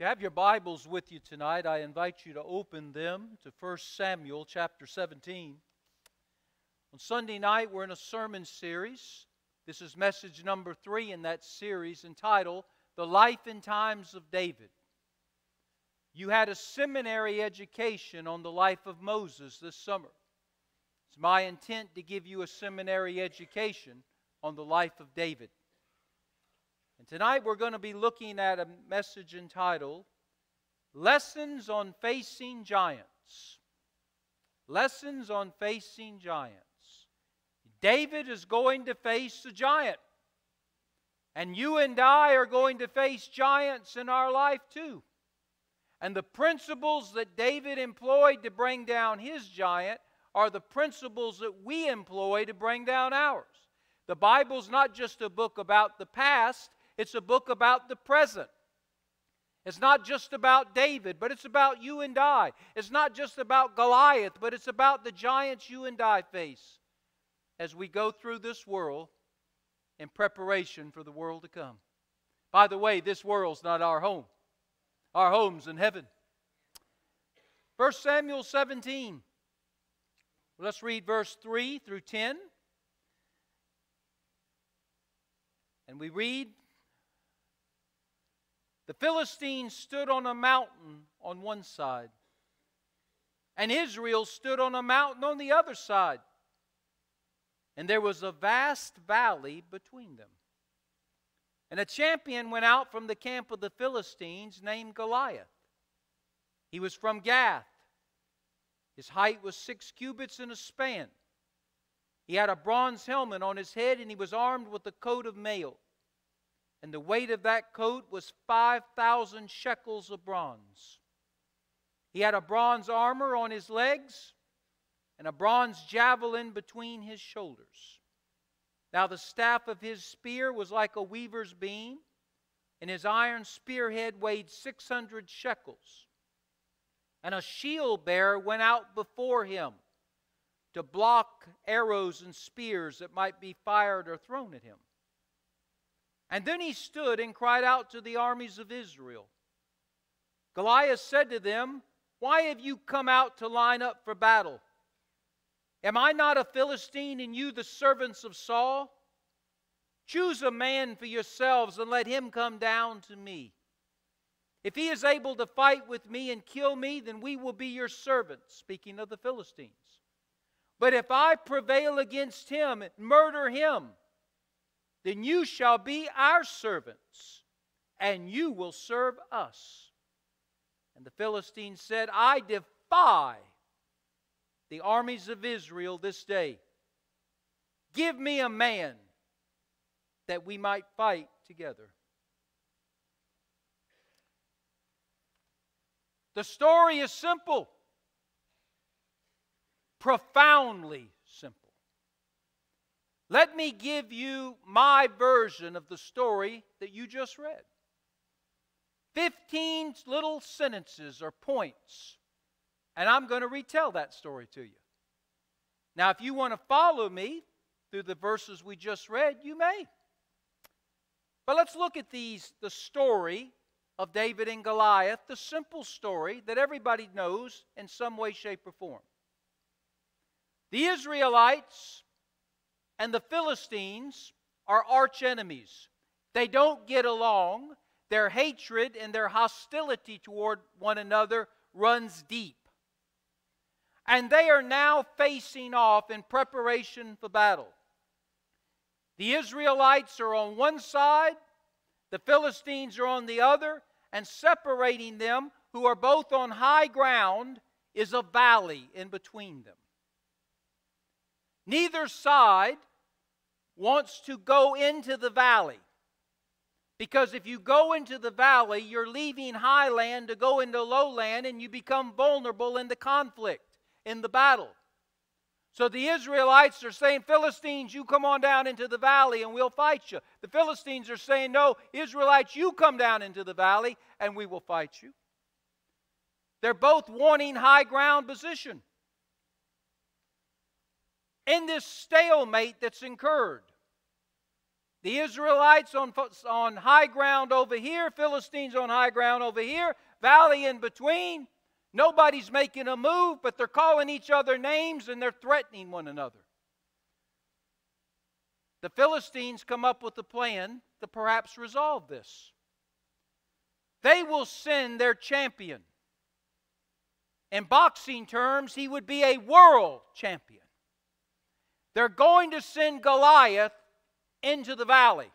You have your Bibles with you tonight, I invite you to open them to 1 Samuel chapter 17. On Sunday night, we're in a sermon series. This is message number three in that series entitled The Life and Times of David. You had a seminary education on the life of Moses this summer. It's my intent to give you a seminary education on the life of David. And tonight we're going to be looking at a message entitled Lessons on Facing Giants. Lessons on Facing Giants. David is going to face a giant. And you and I are going to face giants in our life too. And the principles that David employed to bring down his giant are the principles that we employ to bring down ours. The Bible's not just a book about the past, it's a book about the present. It's not just about David, but it's about you and I. It's not just about Goliath, but it's about the giants you and I face as we go through this world in preparation for the world to come. By the way, this world's not our home, our home's in heaven. 1 Samuel 17. Let's read verse 3 through 10. And we read the Philistines stood on a mountain on one side, and Israel stood on a mountain on the other side. And there was a vast valley between them. And a champion went out from the camp of the Philistines named Goliath. He was from Gath. His height was six cubits and a span. He had a bronze helmet on his head, and he was armed with a coat of mail and the weight of that coat was 5,000 shekels of bronze. He had a bronze armor on his legs and a bronze javelin between his shoulders. Now the staff of his spear was like a weaver's beam, and his iron spearhead weighed 600 shekels. And a shield bearer went out before him to block arrows and spears that might be fired or thrown at him. And then he stood and cried out to the armies of Israel. Goliath said to them, Why have you come out to line up for battle? Am I not a Philistine and you the servants of Saul? Choose a man for yourselves and let him come down to me. If he is able to fight with me and kill me, then we will be your servants, speaking of the Philistines. But if I prevail against him and murder him, then you shall be our servants, and you will serve us. And the Philistine said, I defy the armies of Israel this day. Give me a man that we might fight together. The story is simple, profoundly let me give you my version of the story that you just read. 15 little sentences or points, and I'm going to retell that story to you. Now, if you want to follow me through the verses we just read, you may. But let's look at these the story of David and Goliath, the simple story that everybody knows in some way, shape, or form. The Israelites and the Philistines are arch enemies. They don't get along. Their hatred and their hostility toward one another runs deep. And they are now facing off in preparation for battle. The Israelites are on one side, the Philistines are on the other, and separating them, who are both on high ground, is a valley in between them. Neither side wants to go into the valley. Because if you go into the valley, you're leaving highland to go into lowland and you become vulnerable in the conflict, in the battle. So the Israelites are saying, Philistines, you come on down into the valley and we'll fight you. The Philistines are saying, No, Israelites, you come down into the valley and we will fight you. They're both wanting high ground position. In this stalemate that's incurred, The Israelites on, on high ground over here, Philistines on high ground over here, valley in between. Nobody's making a move, but they're calling each other names and they're threatening one another. The Philistines come up with a plan to perhaps resolve this. They will send their champion. In boxing terms, he would be a world champion. They're going to send Goliath into the valley.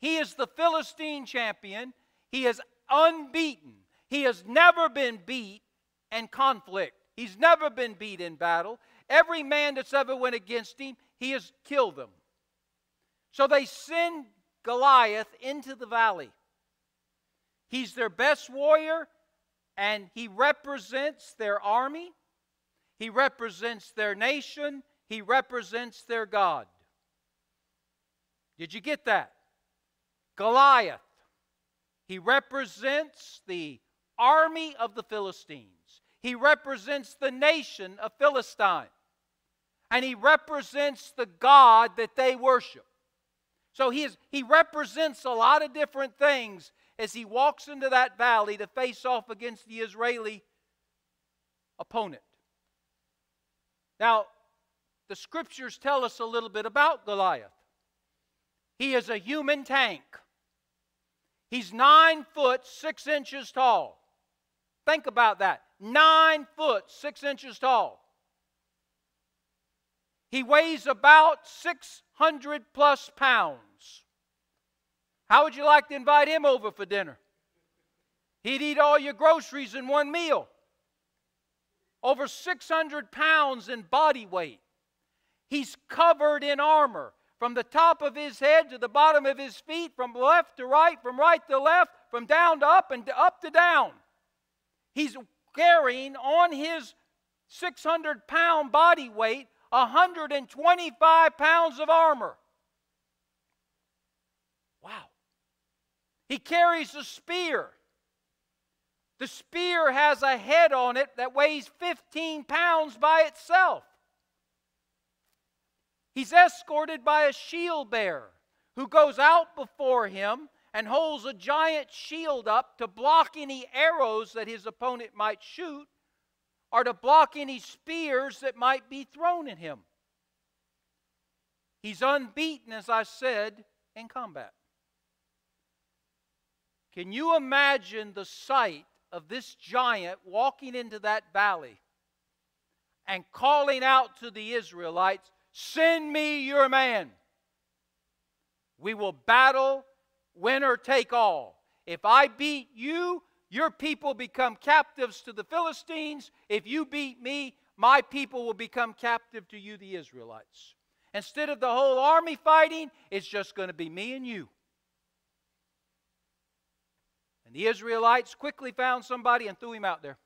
He is the Philistine champion. He is unbeaten. He has never been beat in conflict. He's never been beat in battle. Every man that's ever went against him, he has killed them. So they send Goliath into the valley. He's their best warrior, and he represents their army, he represents their nation, he represents their God. Did you get that? Goliath. He represents the army of the Philistines. He represents the nation of Philistine. And he represents the God that they worship. So he, is, he represents a lot of different things as he walks into that valley to face off against the Israeli opponent. Now, the scriptures tell us a little bit about Goliath. He is a human tank. He's nine foot six inches tall. Think about that. Nine foot six inches tall. He weighs about 600 plus pounds. How would you like to invite him over for dinner? He'd eat all your groceries in one meal. Over 600 pounds in body weight. He's covered in armor from the top of his head to the bottom of his feet, from left to right, from right to left, from down to up, and up to down. He's carrying on his 600 pound body weight 125 pounds of armor. Wow. He carries a spear. The spear has a head on it that weighs 15 pounds by itself. He's escorted by a shield bearer who goes out before him and holds a giant shield up to block any arrows that his opponent might shoot or to block any spears that might be thrown at him. He's unbeaten, as I said, in combat. Can you imagine the sight of this giant walking into that valley and calling out to the Israelites, Send me your man. We will battle win or take all. If I beat you, your people become captives to the Philistines. If you beat me, my people will become captive to you, the Israelites. Instead of the whole army fighting, it's just going to be me and you. And the Israelites quickly found somebody and threw him out there.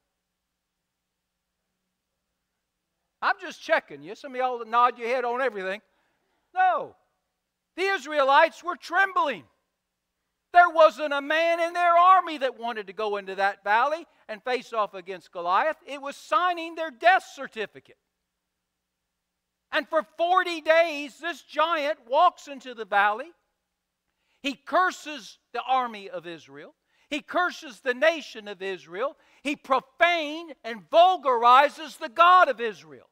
I'm just checking you. Some of y'all nod your head on everything. No. The Israelites were trembling. There wasn't a man in their army that wanted to go into that valley and face off against Goliath. It was signing their death certificate. And for 40 days, this giant walks into the valley. He curses the army of Israel. He curses the nation of Israel. He profanes and vulgarizes the God of Israel.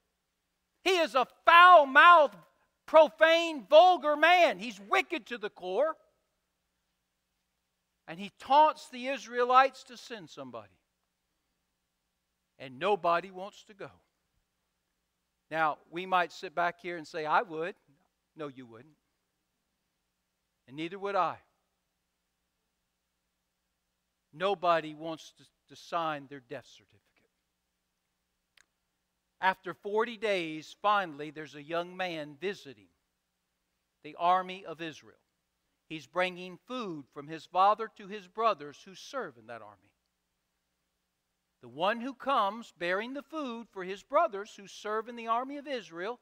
He is a foul mouthed, profane, vulgar man. He's wicked to the core and he taunts the Israelites to send somebody. And nobody wants to go. Now, we might sit back here and say, I would. No, you wouldn't. And neither would I. Nobody wants to, to sign their death certificate. After 40 days, finally, there's a young man visiting the army of Israel. He's bringing food from his father to his brothers who serve in that army. The one who comes bearing the food for his brothers who serve in the army of Israel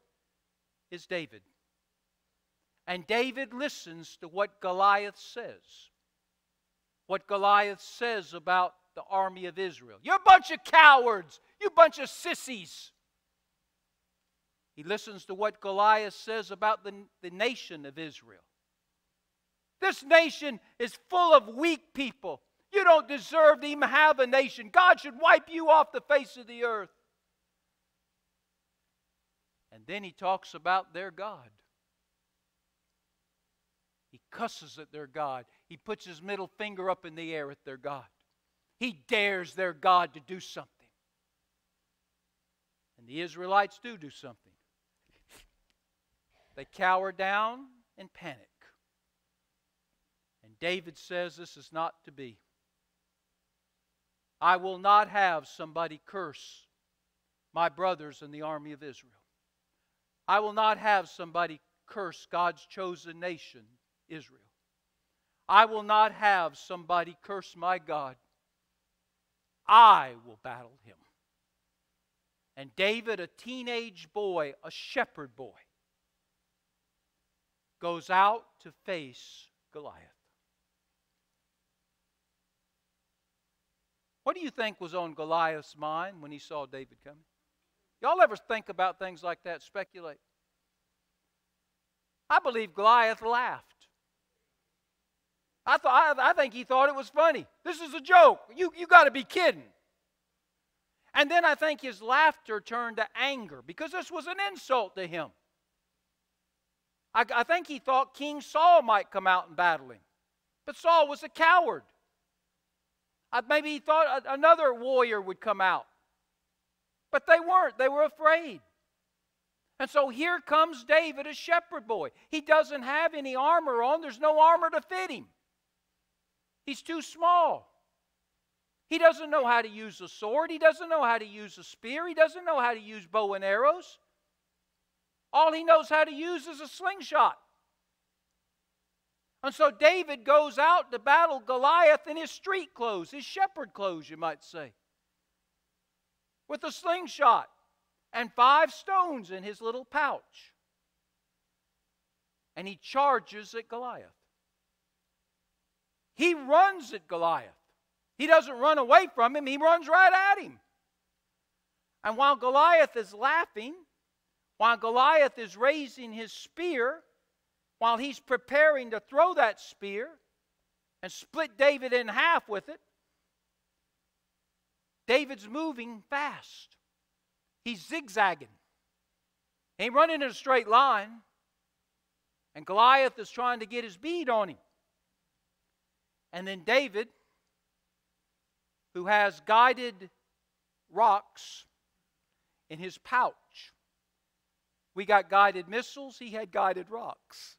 is David. And David listens to what Goliath says. What Goliath says about the army of Israel. You're a bunch of cowards. You bunch of sissies. He listens to what Goliath says about the, the nation of Israel. This nation is full of weak people. You don't deserve to even have a nation. God should wipe you off the face of the earth. And then he talks about their God. He cusses at their God. He puts his middle finger up in the air at their God. He dares their God to do something. And the Israelites do do something. They cower down and panic. And David says this is not to be. I will not have somebody curse my brothers in the army of Israel. I will not have somebody curse God's chosen nation, Israel. I will not have somebody curse my God. I will battle him. And David, a teenage boy, a shepherd boy, goes out to face Goliath. What do you think was on Goliath's mind when he saw David coming? Y'all ever think about things like that, speculate? I believe Goliath laughed. I, thought, I, I think he thought it was funny. This is a joke. You, you got to be kidding. And then I think his laughter turned to anger because this was an insult to him. I, I think he thought King Saul might come out and battle him. But Saul was a coward. I, maybe he thought another warrior would come out. But they weren't, they were afraid. And so here comes David, a shepherd boy. He doesn't have any armor on, there's no armor to fit him. He's too small. He doesn't know how to use a sword. He doesn't know how to use a spear. He doesn't know how to use bow and arrows. All he knows how to use is a slingshot. And so David goes out to battle Goliath in his street clothes, his shepherd clothes, you might say, with a slingshot and five stones in his little pouch. And he charges at Goliath. He runs at Goliath. He doesn't run away from him, he runs right at him. And while Goliath is laughing, while Goliath is raising his spear, while he's preparing to throw that spear and split David in half with it, David's moving fast. He's zigzagging. He ain't running in a straight line. And Goliath is trying to get his bead on him. And then David, who has guided rocks in his pouch, we got guided missiles, he had guided rocks.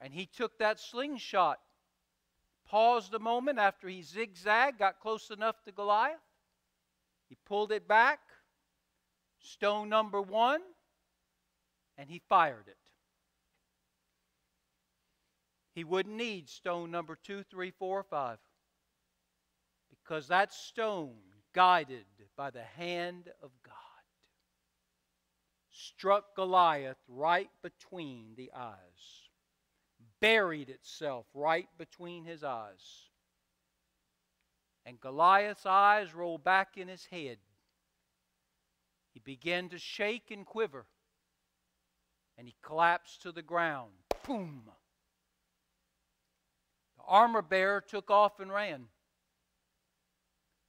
And he took that slingshot, paused a moment after he zigzagged, got close enough to Goliath. He pulled it back, stone number one, and he fired it. He wouldn't need stone number two, three, four, five. Because that stone, guided by the hand of God, struck Goliath right between the eyes, buried itself right between his eyes. And Goliath's eyes rolled back in his head. He began to shake and quiver, and he collapsed to the ground. Boom! Armor bearer took off and ran.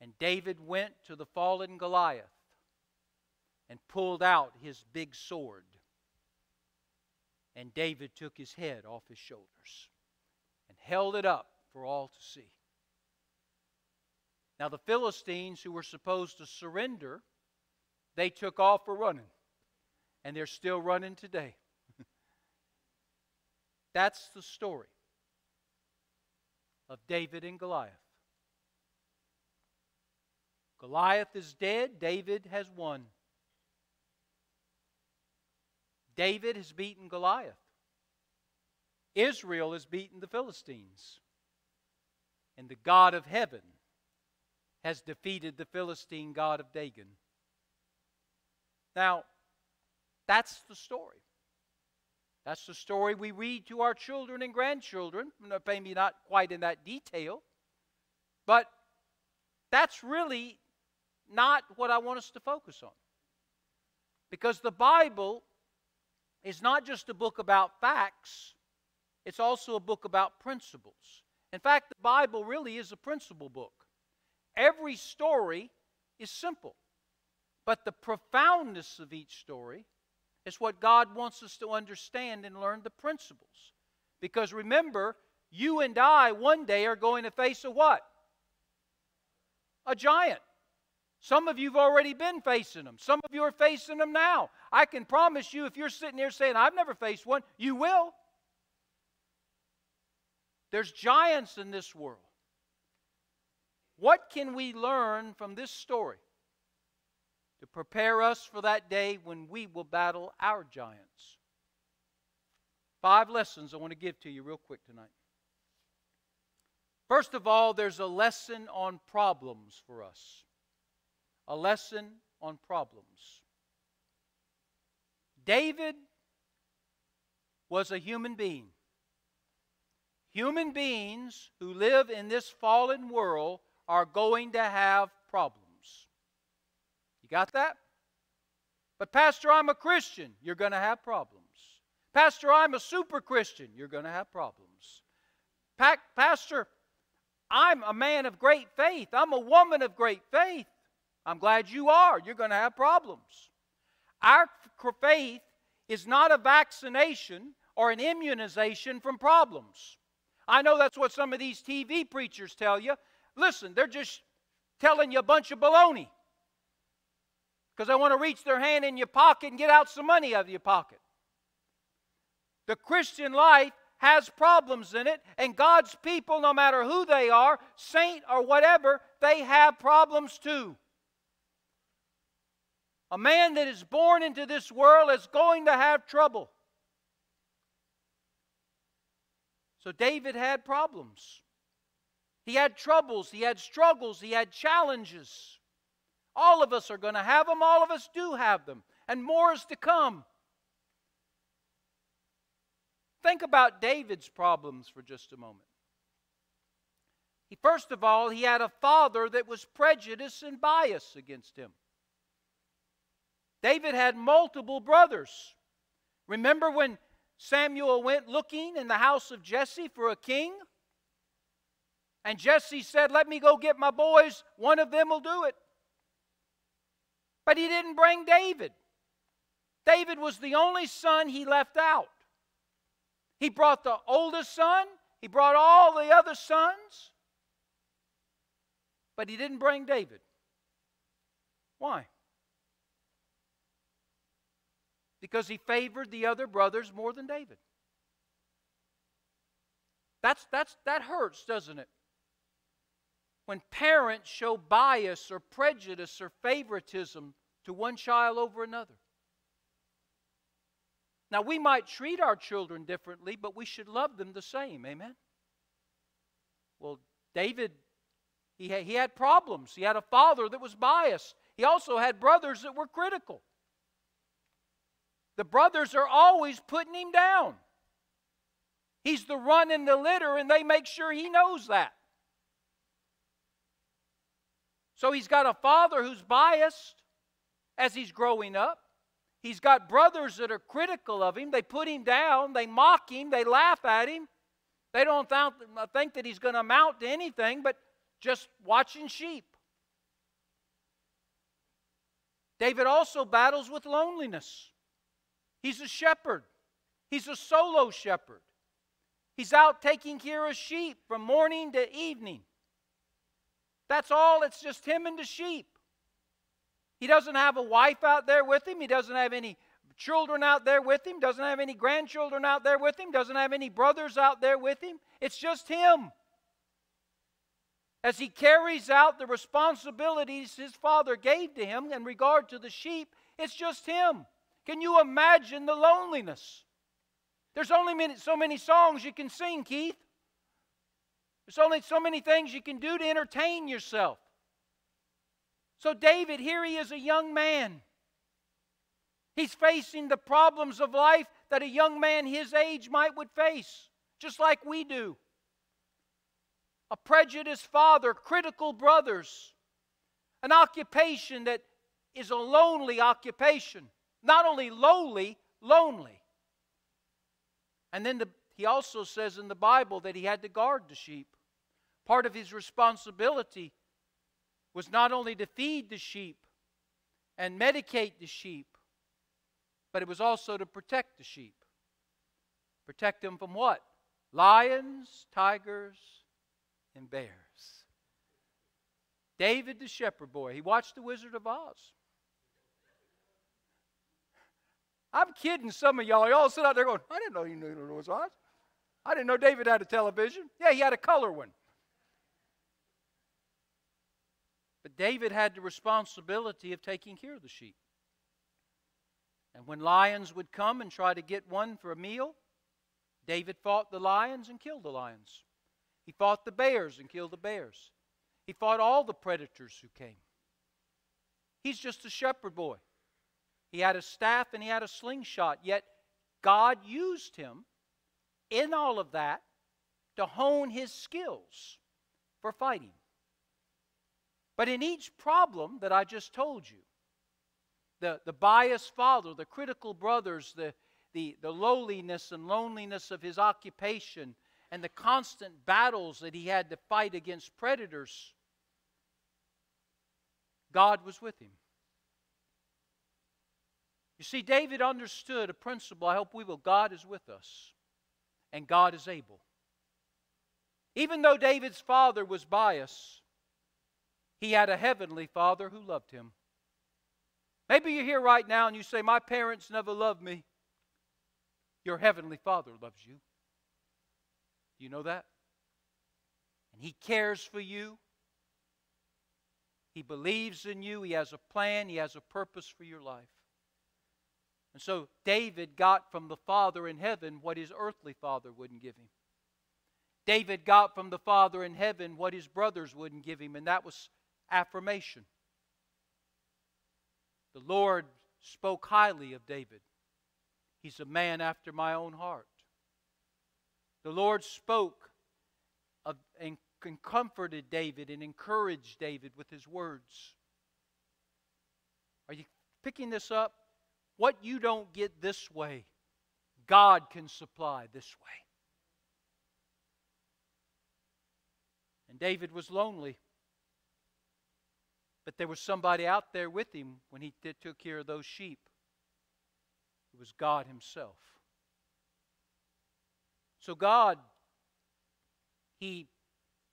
And David went to the fallen Goliath and pulled out his big sword. And David took his head off his shoulders and held it up for all to see. Now, the Philistines, who were supposed to surrender, they took off for running. And they're still running today. That's the story of David and Goliath. Goliath is dead, David has won. David has beaten Goliath. Israel has beaten the Philistines. And the God of heaven has defeated the Philistine God of Dagon. Now, that's the story. That's the story we read to our children and grandchildren. Maybe not quite in that detail, but that's really not what I want us to focus on. Because the Bible is not just a book about facts, it's also a book about principles. In fact, the Bible really is a principle book. Every story is simple, but the profoundness of each story is what God wants us to understand and learn the principles. Because remember, you and I one day are going to face a what? A giant. Some of you have already been facing them. Some of you are facing them now. I can promise you, if you're sitting here saying, I've never faced one, you will. There's giants in this world. What can we learn from this story to prepare us for that day when we will battle our giants? Five lessons I want to give to you real quick tonight. First of all, there's a lesson on problems for us. A lesson on problems. David was a human being. Human beings who live in this fallen world are going to have problems. You got that? But, Pastor, I'm a Christian. You're going to have problems. Pastor, I'm a super Christian. You're going to have problems. Pa- Pastor, I'm a man of great faith. I'm a woman of great faith. I'm glad you are. You're going to have problems. Our faith is not a vaccination or an immunization from problems. I know that's what some of these TV preachers tell you. Listen, they're just telling you a bunch of baloney because they want to reach their hand in your pocket and get out some money out of your pocket. The Christian life has problems in it, and God's people, no matter who they are, saint or whatever, they have problems too. A man that is born into this world is going to have trouble. So David had problems. He had troubles, he had struggles, he had challenges. All of us are going to have them, all of us do have them, and more is to come. Think about David's problems for just a moment. He, first of all, he had a father that was prejudiced and biased against him. David had multiple brothers. Remember when Samuel went looking in the house of Jesse for a king? And Jesse said, Let me go get my boys, one of them will do it. But he didn't bring David. David was the only son he left out. He brought the oldest son, he brought all the other sons, but he didn't bring David. Why? because he favored the other brothers more than David. That's, that's, that hurts, doesn't it? When parents show bias or prejudice or favoritism to one child over another. Now, we might treat our children differently, but we should love them the same. Amen? Well, David, he he had problems. He had a father that was biased. He also had brothers that were critical. The brothers are always putting him down. He's the run in the litter, and they make sure he knows that. So he's got a father who's biased as he's growing up. He's got brothers that are critical of him. They put him down, they mock him, they laugh at him. They don't uh, think that he's going to amount to anything but just watching sheep. David also battles with loneliness. He's a shepherd, he's a solo shepherd. He's out taking care of sheep from morning to evening. That's all, it's just him and the sheep. He doesn't have a wife out there with him, he doesn't have any children out there with him, doesn't have any grandchildren out there with him, doesn't have any brothers out there with him. It's just him. As he carries out the responsibilities his father gave to him in regard to the sheep, it's just him. Can you imagine the loneliness? There's only so many songs you can sing, Keith. There's only so many things you can do to entertain yourself. So, David, here he is a young man. He's facing the problems of life that a young man his age might would face, just like we do. A prejudiced father, critical brothers, an occupation that is a lonely occupation. Not only lowly, lonely. And then the, he also says in the Bible that he had to guard the sheep. Part of his responsibility was not only to feed the sheep and medicate the sheep, but it was also to protect the sheep. Protect them from what? Lions, tigers, and bears. David the shepherd boy, he watched The Wizard of Oz. I'm kidding some of y'all. Y'all sit out there going, I didn't know you knew it was Oz. I didn't know David had a television. Yeah, he had a color one. But David had the responsibility of taking care of the sheep. And when lions would come and try to get one for a meal, David fought the lions and killed the lions. He fought the bears and killed the bears. He fought all the predators who came. He's just a shepherd boy. He had a staff and he had a slingshot, yet God used him in all of that to hone his skills for fighting. But in each problem that I just told you, the, the biased father, the critical brothers, the, the, the lowliness and loneliness of his occupation, and the constant battles that he had to fight against predators, God was with him. You see, David understood a principle. I hope we will. God is with us, and God is able. Even though David's father was biased, he had a heavenly father who loved him. Maybe you're here right now and you say, My parents never loved me. Your heavenly father loves you. You know that? And he cares for you. He believes in you. He has a plan. He has a purpose for your life. And so David got from the Father in heaven what his earthly father wouldn't give him. David got from the Father in heaven what his brothers wouldn't give him, and that was affirmation. The Lord spoke highly of David. He's a man after my own heart. The Lord spoke of, and comforted David and encouraged David with his words. Are you picking this up? What you don't get this way, God can supply this way. And David was lonely. But there was somebody out there with him when he did, took care of those sheep. It was God Himself. So God, He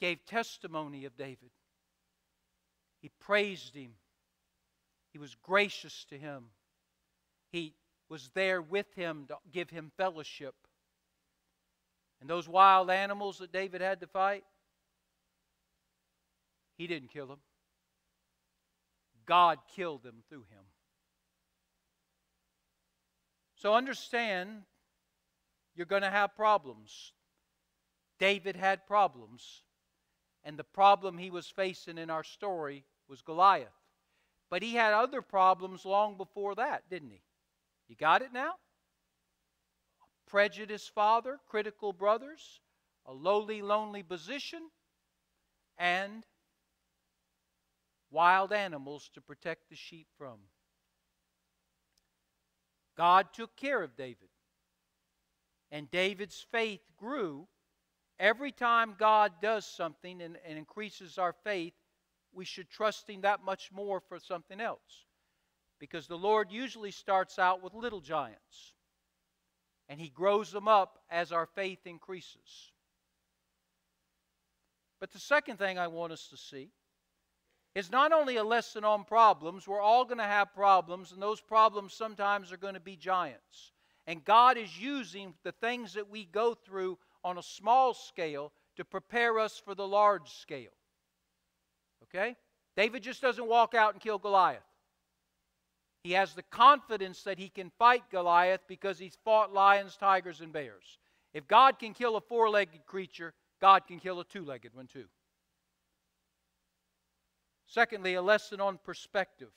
gave testimony of David. He praised him. He was gracious to him. He was there with him to give him fellowship. And those wild animals that David had to fight, he didn't kill them. God killed them through him. So understand, you're going to have problems. David had problems. And the problem he was facing in our story was Goliath. But he had other problems long before that, didn't he? You got it now? Prejudiced father, critical brothers, a lowly, lonely position, and wild animals to protect the sheep from. God took care of David. And David's faith grew. Every time God does something and, and, increases our faith, we should trust Him that much more for something else. Because the Lord usually starts out with little giants, and He grows them up as our faith increases. But the second thing I want us to see is not only a lesson on problems, we're all going to have problems, and those problems sometimes are going to be giants. And God is using the things that we go through on a small scale to prepare us for the large scale. Okay? David just doesn't walk out and kill Goliath. He has the confidence that he can fight Goliath because he's fought lions, tigers, and bears. If God can kill a four legged creature, God can kill a two legged one too. Secondly, a lesson on perspective.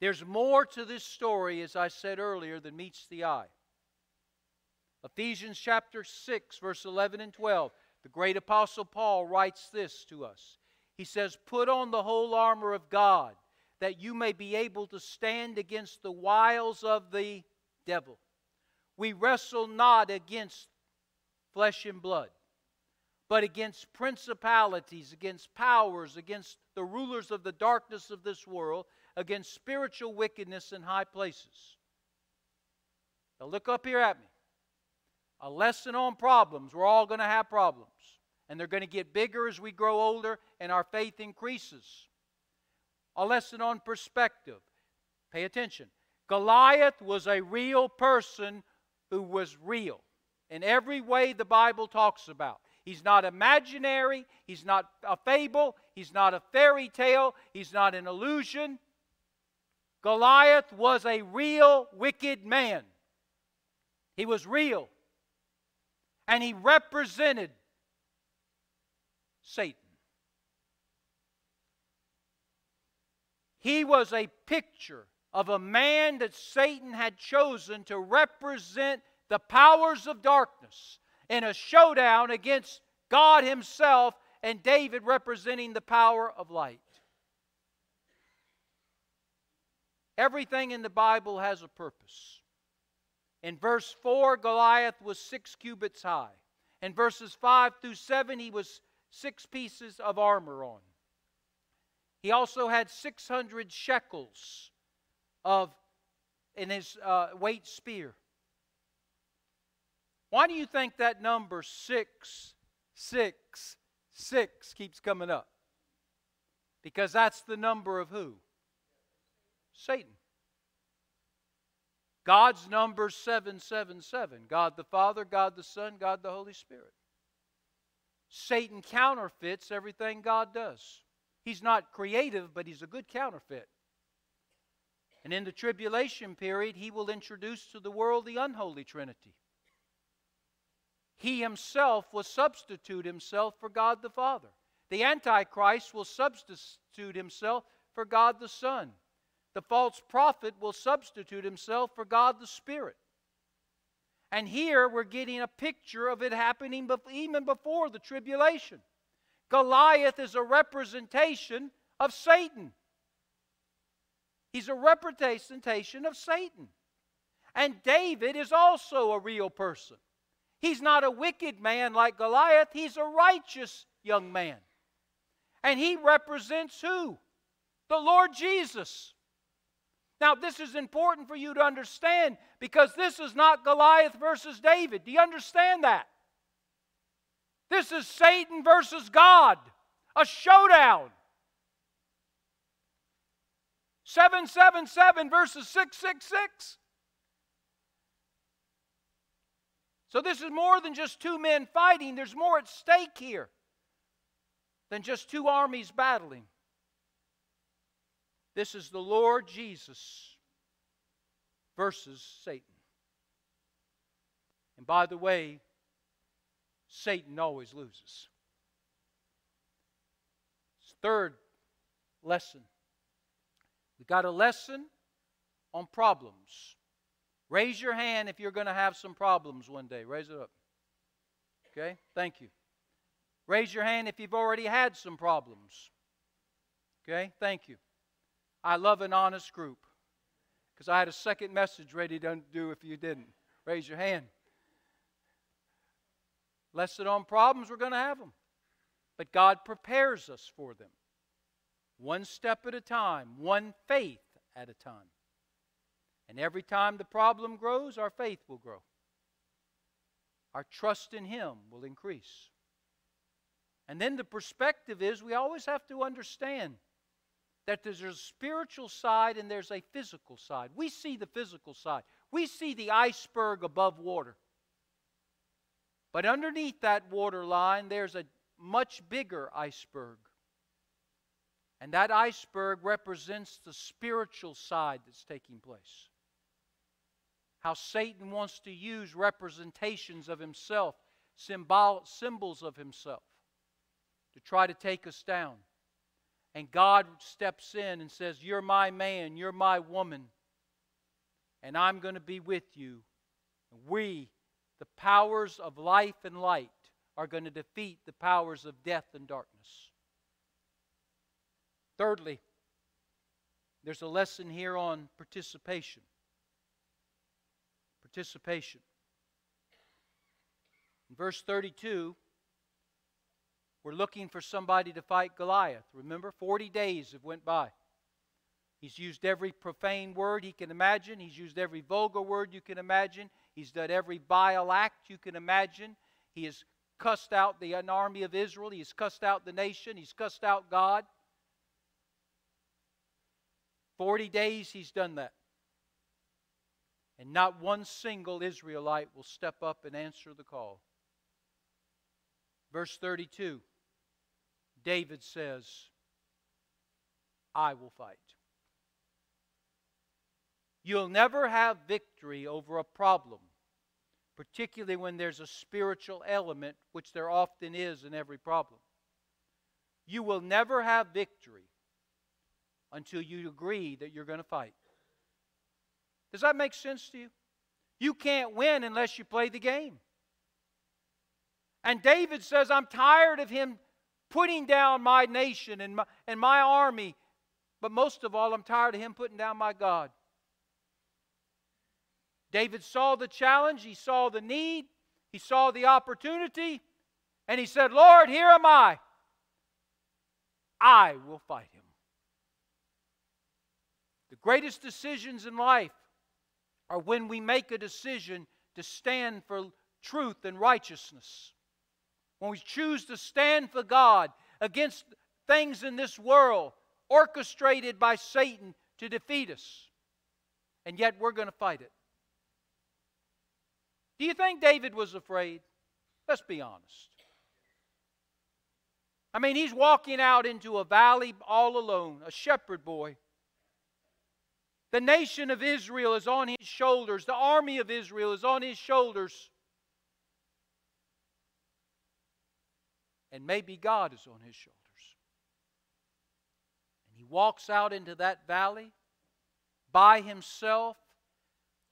There's more to this story, as I said earlier, than meets the eye. Ephesians chapter 6, verse 11 and 12, the great apostle Paul writes this to us. He says, Put on the whole armor of God, that you may be able to stand against the wiles of the devil. We wrestle not against flesh and blood, but against principalities, against powers, against the rulers of the darkness of this world, against spiritual wickedness in high places. Now, look up here at me. A lesson on problems. We're all going to have problems. And they're going to get bigger as we grow older and our faith increases. A lesson on perspective. Pay attention. Goliath was a real person who was real in every way the Bible talks about. He's not imaginary, he's not a fable, he's not a fairy tale, he's not an illusion. Goliath was a real wicked man. He was real. And he represented Satan. He was a picture of a man that Satan had chosen to represent the powers of darkness in a showdown against God Himself and David representing the power of light. Everything in the Bible has a purpose. In verse 4, Goliath was six cubits high. In verses 5 through 7, he was six pieces of armor on. He also had 600 shekels of in his uh, weight spear. Why do you think that number six, six, six keeps coming up? Because that's the number of who? Satan. God's number 777 God the Father, God the Son, God the Holy Spirit. Satan counterfeits everything God does. He's not creative, but he's a good counterfeit. And in the tribulation period, he will introduce to the world the unholy Trinity. He himself will substitute himself for God the Father. The Antichrist will substitute himself for God the Son. The false prophet will substitute himself for God the Spirit. And here we're getting a picture of it happening even before the tribulation. Goliath is a representation of Satan. He's a representation of Satan. And David is also a real person. He's not a wicked man like Goliath, he's a righteous young man. And he represents who? The Lord Jesus. Now, this is important for you to understand because this is not Goliath versus David. Do you understand that? This is Satan versus God, a showdown. 777 versus 666. So, this is more than just two men fighting, there's more at stake here than just two armies battling. This is the Lord Jesus versus Satan. And by the way, Satan always loses. Third lesson we got a lesson on problems. Raise your hand if you're going to have some problems one day. Raise it up. Okay? Thank you. Raise your hand if you've already had some problems. Okay? Thank you. I love an honest group because I had a second message ready to do if you didn't. Raise your hand. Lesson on problems, we're going to have them. But God prepares us for them. One step at a time, one faith at a time. And every time the problem grows, our faith will grow. Our trust in Him will increase. And then the perspective is we always have to understand that there's a spiritual side and there's a physical side. We see the physical side, we see the iceberg above water. But underneath that water line, there's a much bigger iceberg. And that iceberg represents the spiritual side that's taking place. How Satan wants to use representations of himself, symbol, symbols of himself, to try to take us down. And God steps in and says, You're my man, you're my woman, and I'm going to be with you. We the powers of life and light are going to defeat the powers of death and darkness. Thirdly, There's a lesson here on participation. Participation. In verse 32, we're looking for somebody to fight Goliath. Remember, 40 days have went by. He's used every profane word he can imagine. He's used every vulgar word you can imagine. He's done every vile act you can imagine. He has cussed out the army of Israel. He's cussed out the nation. He's cussed out God. 40 days he's done that. And not one single Israelite will step up and answer the call. Verse 32 David says, I will fight. You'll never have victory over a problem, particularly when there's a spiritual element, which there often is in every problem. You will never have victory until you agree that you're going to fight. Does that make sense to you? You can't win unless you play the game. And David says, I'm tired of him putting down my nation and my, and my army, but most of all, I'm tired of him putting down my God. David saw the challenge, he saw the need, he saw the opportunity, and he said, Lord, here am I. I will fight him. The greatest decisions in life are when we make a decision to stand for truth and righteousness. When we choose to stand for God against things in this world orchestrated by Satan to defeat us. And yet we're going to fight it. Do you think David was afraid? Let's be honest. I mean, he's walking out into a valley all alone, a shepherd boy. The nation of Israel is on his shoulders. The army of Israel is on his shoulders. And maybe God is on his shoulders. And he walks out into that valley by himself.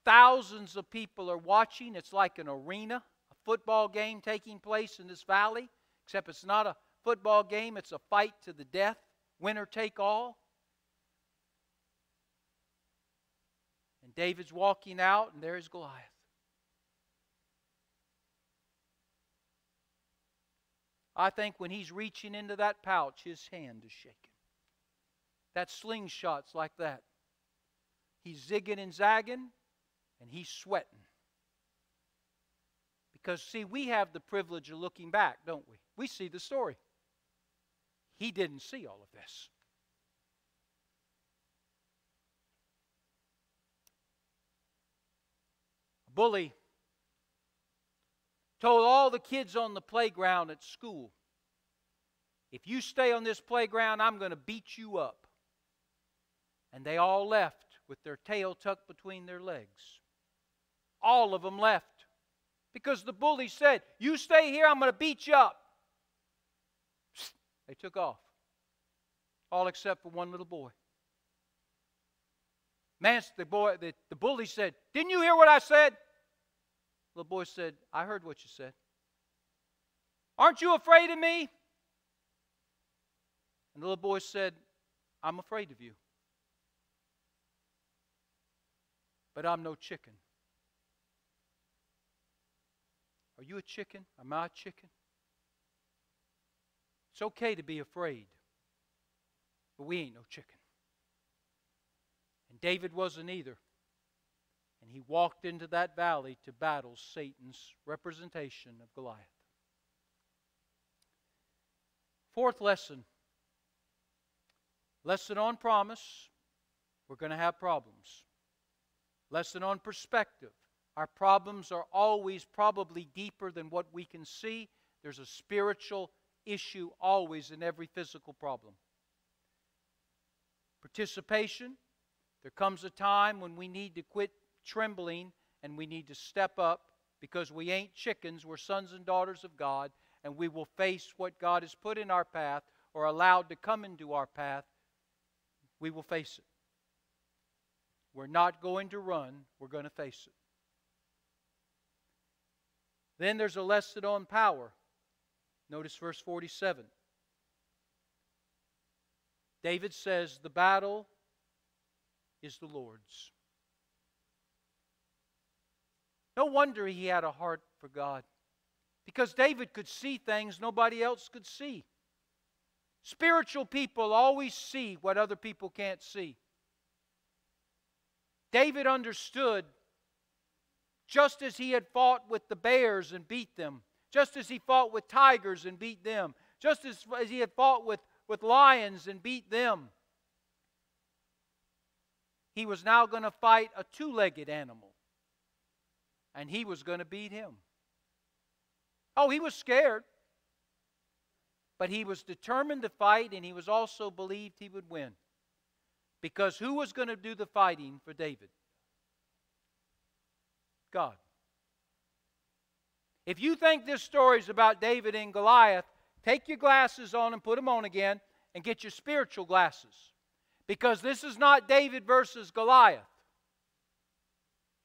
Thousands of people are watching. It's like an arena, a football game taking place in this valley, except it's not a football game, it's a fight to the death, winner take all. And David's walking out, and there's Goliath. I think when he's reaching into that pouch, his hand is shaking. That slingshot's like that. He's zigging and zagging, and he's sweating. Because, see, we have the privilege of looking back, don't we? We see the story. He didn't see all of this. Bully told all the kids on the playground at school if you stay on this playground, I'm going to beat you up. And they all left with their tail tucked between their legs. All of them left because the bully said, You stay here, I'm going to beat you up. They took off, all except for one little boy. Man, the boy, the, the bully said, Didn't you hear what I said? The little boy said, I heard what you said. Aren't you afraid of me? And the little boy said, I'm afraid of you. But I'm no chicken. Are you a chicken? Am I a chicken? It's okay to be afraid, but we ain't no chicken. David wasn't either. And he walked into that valley to battle Satan's representation of Goliath. Fourth lesson lesson on promise we're going to have problems. Lesson on perspective our problems are always probably deeper than what we can see. There's a spiritual issue always in every physical problem. Participation there comes a time when we need to quit trembling and we need to step up because we ain't chickens, we're sons and daughters of God, and we will face what God has put in our path or allowed to come into our path. We will face it. We're not going to run, we're going to face it. Then there's a lesson on power. Notice verse 47. David says, The battle is the Lord's. No wonder he had a heart for God. Because David could see things nobody else could see. Spiritual people always see what other people can't see. David understood just as he had fought with the bears and beat them, just as he fought with tigers and beat them, just as, as he had fought with, with lions and beat them. He was now going to fight a two legged animal, and he was going to beat him. Oh, he was scared. But he was determined to fight, and he was also believed he would win. Because who was going to do the fighting for David? God. If you think this story is about David and Goliath, take your glasses on and put them on again and get your spiritual glasses. Because this is not David versus Goliath.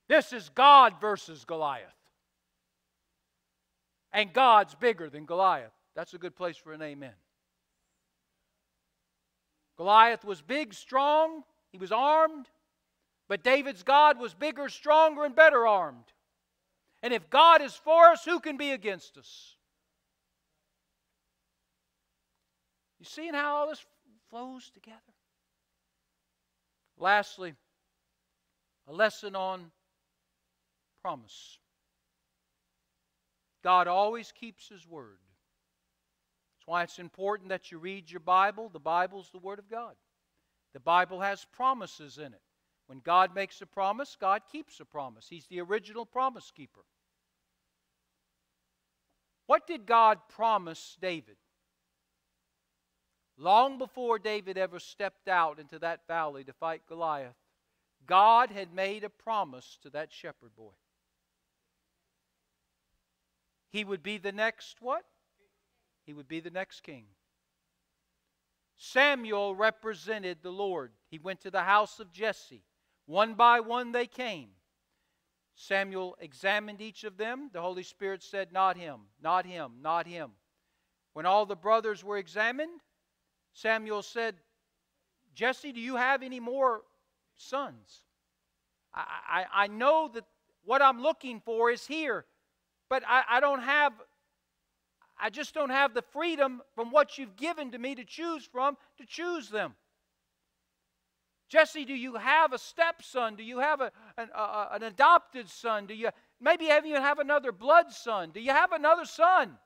This is God versus Goliath. And God's bigger than Goliath. That's a good place for an amen. Goliath was big, strong, he was armed, but David's God was bigger, stronger, and better armed. And if God is for us, who can be against us? You seeing how all this flows together? Lastly, a lesson on promise. God always keeps His word. That's why it's important that you read your Bible. The Bible's the Word of God. The Bible has promises in it. When God makes a promise, God keeps a promise. He's the original promise keeper. What did God promise David? Long before David ever stepped out into that valley to fight Goliath, God had made a promise to that shepherd boy. He would be the next what? He would be the next king. Samuel represented the Lord. He went to the house of Jesse. One by one they came. Samuel examined each of them. The Holy Spirit said, Not him, not him, not him. When all the brothers were examined, Samuel said, Jesse, do you have any more sons? I, I, I know that what I'm looking for is here, but I, I don't have, I just don't have the freedom from what you've given to me to choose from to choose them. Jesse, do you have a stepson? Do you have a, an, a, an adopted son? Do you maybe even have another blood son? Do you have another son?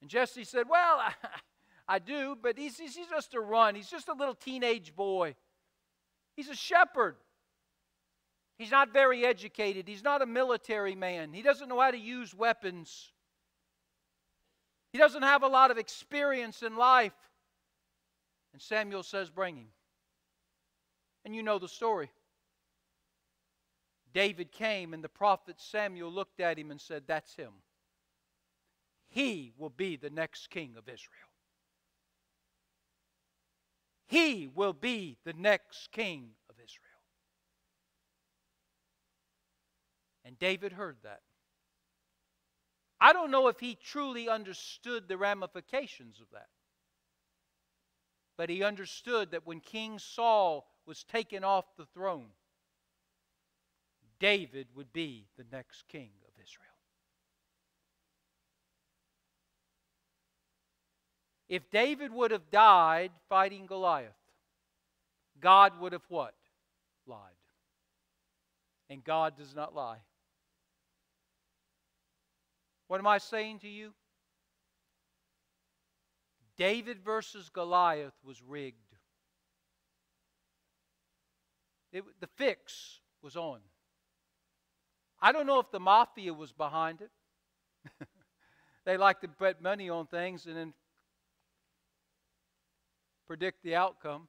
And Jesse said, Well, I, do, but he's, he's just a run. He's just a little teenage boy. He's a shepherd. He's not very educated. He's not a military man. He doesn't know how to use weapons. He doesn't have a lot of experience in life. And Samuel says, Bring him. And you know the story. David came, and the prophet Samuel looked at him and said, That's him. He will be the next king of Israel. He will be the next king of Israel. And David heard that. I don't know if he truly understood the ramifications of that. But he understood that when King Saul was taken off the throne, David would be the next king of Israel. If David would have died fighting Goliath, God would have what? Lied. And God does not lie. What am I saying to you? David versus Goliath was rigged. It, the fix was on. I don't know if the mafia was behind it. they like to bet money on things and then predict the outcome.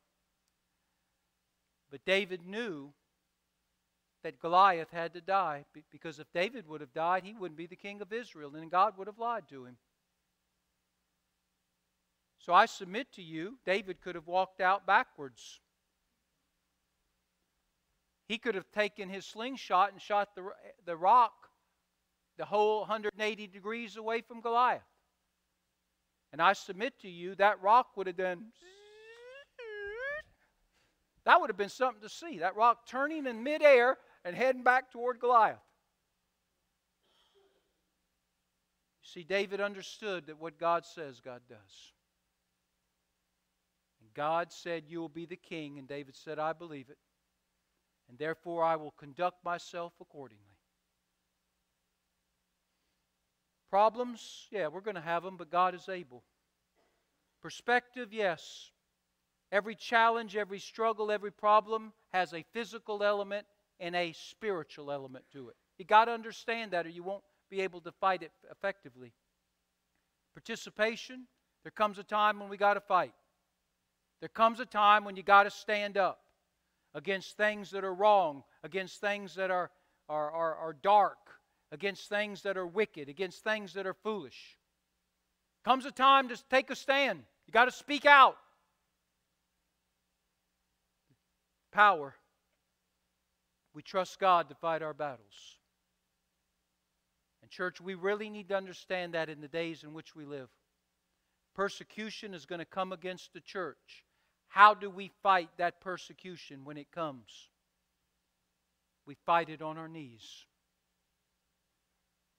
But David knew that Goliath had to die because if David would have died, he wouldn't be the king of Israel and God would have lied to him. So I submit to you, David could have walked out backwards. He could have taken his slingshot and shot the, the rock the whole 180 degrees away from Goliath. And I submit to you, that rock would have done That would have been something to see. That rock turning in midair and heading back toward Goliath. You see, David understood that what God says, God does. And God said, You will be the king. And David said, I believe it. And therefore I will conduct myself accordingly. Problems? Yeah, we're going to have them, but God is able. Perspective? Yes. Every challenge, every struggle, every problem has a physical element and a spiritual element to it. You got to understand that or you won't be able to fight it effectively. Participation, there comes a time when we got to fight. There comes a time when you got to stand up against things that are wrong, against things that are, are, are, are dark, against things that are wicked, against things that are foolish. Comes a time to take a stand. You got to speak out. Power. We trust God to fight our battles. And, church, we really need to understand that in the days in which we live. Persecution is going to come against the church. How do we fight that persecution when it comes? We fight it on our knees.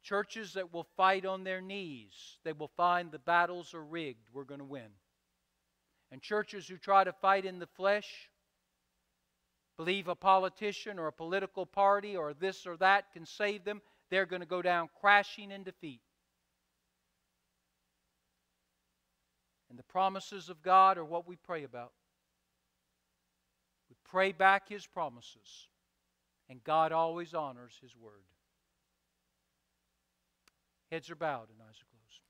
Churches that will fight on their knees, they will find the battles are rigged. We're going to win. And churches who try to fight in the flesh, believe a politician or a political party or this or that can save them, they're going to go down crashing in defeat. And the promises of God are what we pray about. We pray back His promises, and God always honors His word. Heads are bowed and eyes are closed.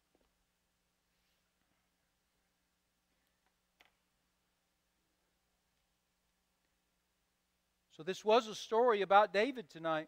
So, this was a story about David tonight.